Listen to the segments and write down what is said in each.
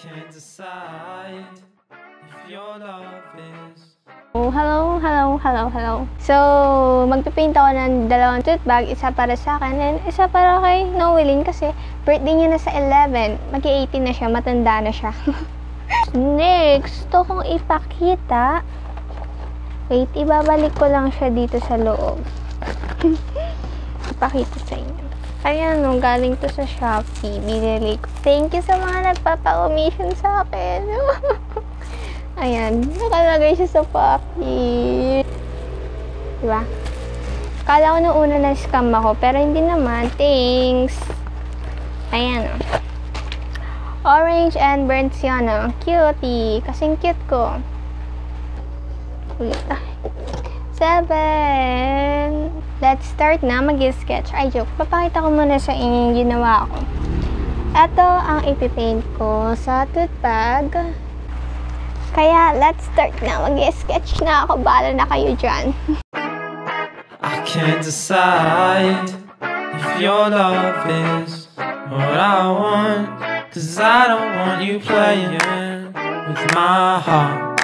can't decide if your love is. Oh, hello, hello, hello, hello. So, magpipaint ako ng dalawang tote bag. Isa para sa akin and isa para kay Noelyn kasi birthday niya na sa 11. Mag-18 na siya, matanda na siya. Next, gusto kong ipakita. Wait, ibabalik ko lang siya dito sa loob. ipakita sa inyo. Ayan, no, galing to sa Shopee. Binili ko. Thank you sa mga nagpapa-commission sa akin. Ayan, nakalagay siya sa Poppy. Diba? Kala ko nung una na scam ako, pero hindi naman. Thanks! Ayan, o. Orange and burnt sienna. Cutie! Kasing cute ko. Ulit tayo. Seven! Let's start na mag-sketch. Ay, joke. Papakita ko muna sa inyo yung ginawa ko. Ito ang ipipaint ko sa tooth bag. Kaya, let's start na. Mag-sketch na ako. Bala na kayo dyan. I can't decide if your love is what I want. Cause I don't want you playing with my heart,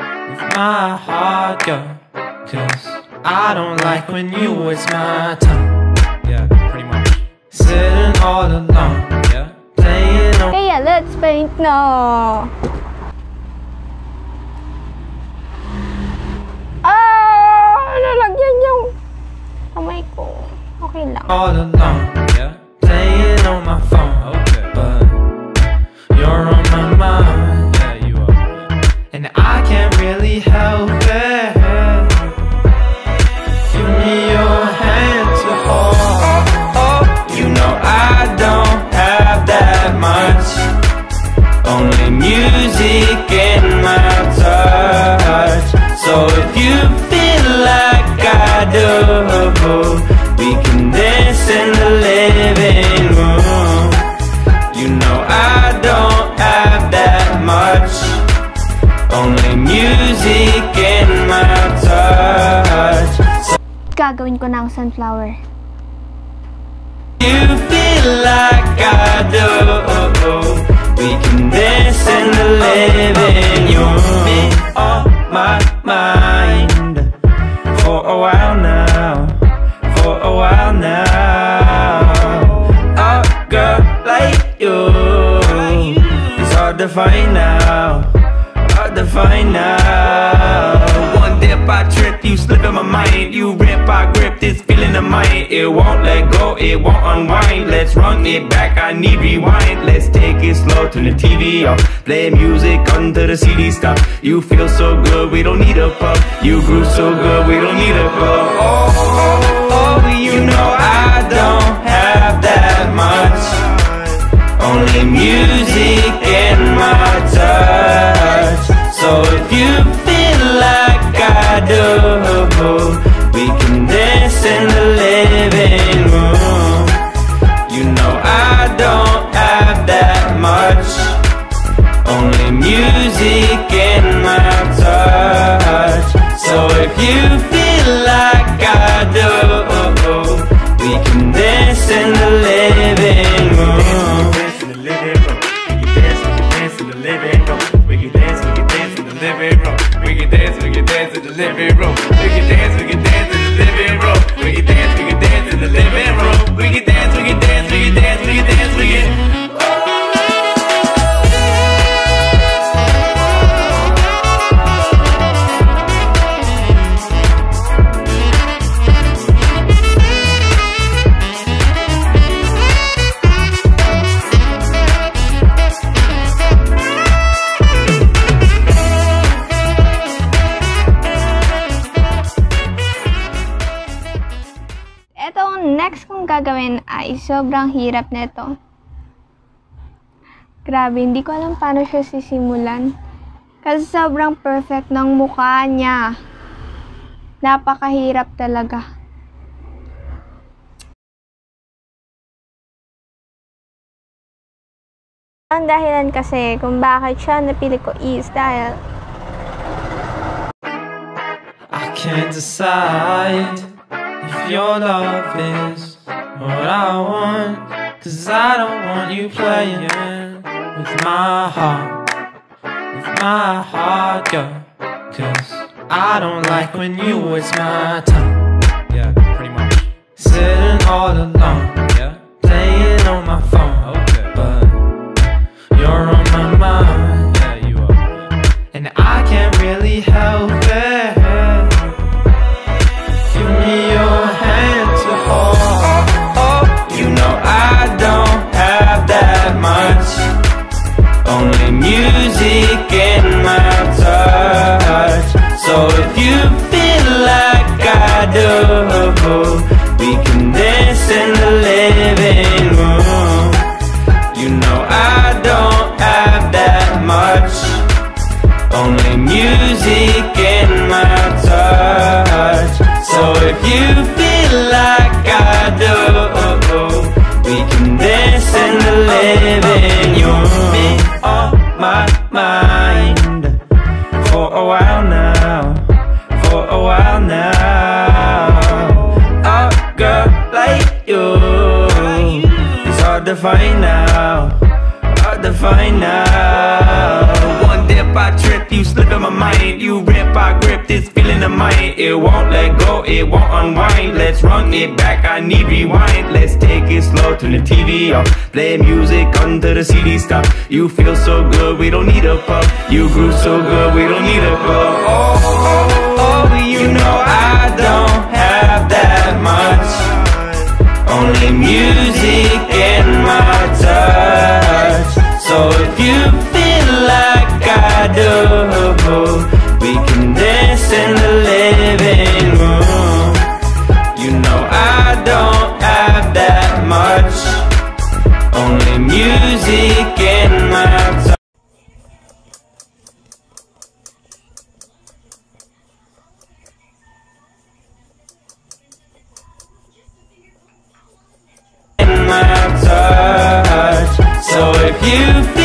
with my heart, girl. Cause I don't like when you waste my time. Yeah, pretty much. Sitting all alone, yeah. Playing on Kaya, let's paint now. Ah! Lalagyan yung kamay ko. Okay lang. all alone, yeah. Playing on my Gagawin ko ang sunflower. you feel like I do. We can dance in the living room. Been on my mind for a while now. For a while now. A girl like you is hard to find now. Hard to find now. One dip, I trip, you slip in my mind. You rip, I grip this feeling of mine. It won't let go, it won't unwind. Let's run it back, I need rewind. Let's take it slow, turn the TV off. Play music under the CD stop. You feel so good, we don't need a pub. You grew so good, we don't need a club. Oh, oh, oh, you know I don't have that much. Only music in my touch. Gagawin ay sobrang hirap nito. Grabe, hindi ko alam paano siya sisimulan. Kasi sobrang perfect ng mukha niya. Napakahirap talaga. Ang dahilan kasi kung bakit siya napili ko is dahil I can't decide if your love is what I want Cause I don't want you playing with my heart With my heart, girl Cause I don't like when you waste my time Yeah, pretty much. Sitting all alone. hard to find out, hard to find out. One dip I trip, you slip in my mind. You rip, I grip this feeling of mine. It won't let go, it won't unwind. Let's run it back, I need rewind. Let's take it slow, turn the TV off. Play music under the CD stop. You feel so good, we don't need a pub. You groove so good, we don't need a pub. Oh, oh, oh, you know I don't have that much. Only music you feel